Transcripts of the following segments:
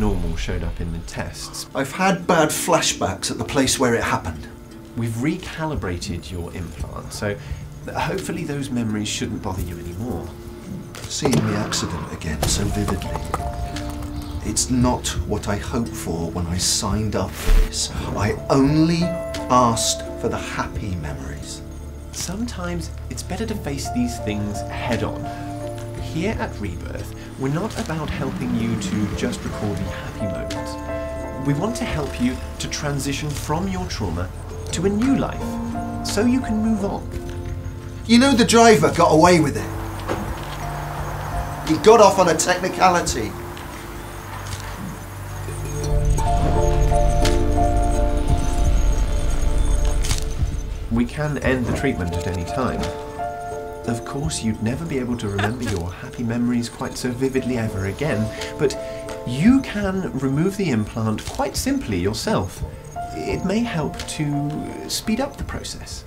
abnormal showed up in the tests. I've had bad flashbacks at the place where it happened. We've recalibrated your implant, so hopefully those memories shouldn't bother you anymore. Seeing the accident again so vividly. It's not what I hoped for when I signed up for this. I only asked for the happy memories. Sometimes it's better to face these things head on. Here at Rebirth, we're not about helping you to just record the happy moments. We want to help you to transition from your trauma to a new life, so you can move on. You know the driver got away with it. He got off on a technicality. We can end the treatment at any time. Of course, you'd never be able to remember your happy memories quite so vividly ever again, but you can remove the implant quite simply yourself. It may help to speed up the process.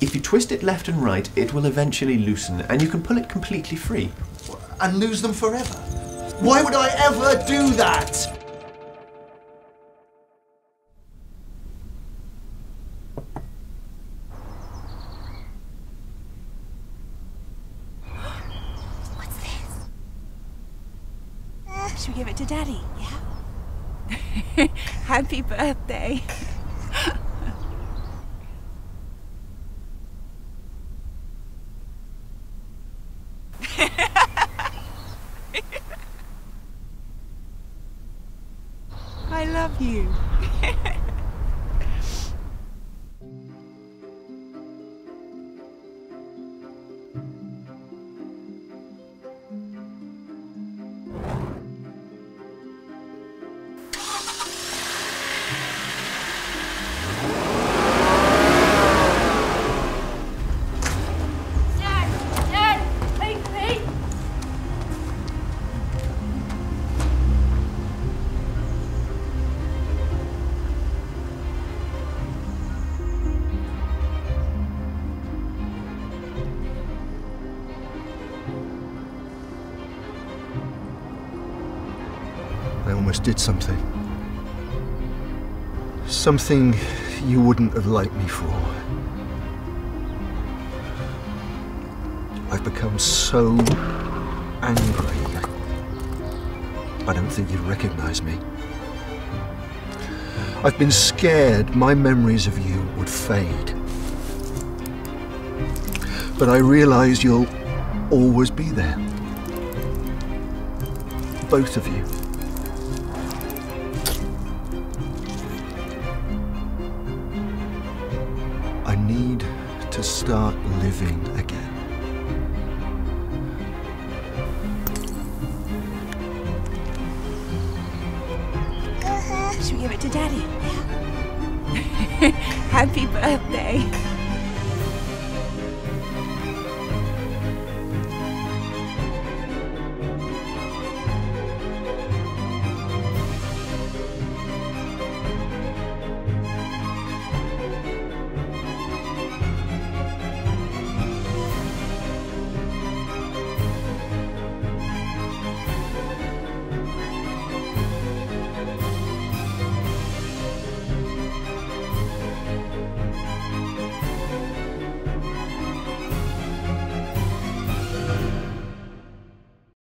If you twist it left and right, it will eventually loosen and you can pull it completely free. And lose them forever. Why would I ever do that? Should we give it to Daddy? Yeah? Happy birthday. I love you. I almost did something. Something you wouldn't have liked me for. I've become so angry. I don't think you'd recognize me. I've been scared my memories of you would fade. But I realize you'll always be there. Both of you. Need to start living again. Should we give it to Daddy? Happy birthday.